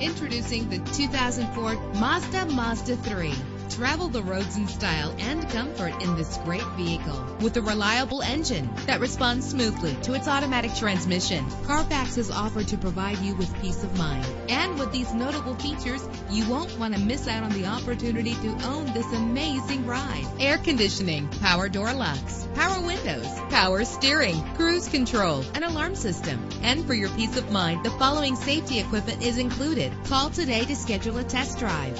Introducing the 2004 Mazda Mazda 3. Travel the roads in style and comfort in this great vehicle with a reliable engine that responds smoothly to its automatic transmission. Carfax is offered to provide you with peace of mind. And with these notable features, you won't want to miss out on the opportunity to own this amazing ride. Air conditioning, power door locks, power windows, power steering, cruise control, an alarm system. And for your peace of mind, the following safety equipment is included. Call today to schedule a test drive.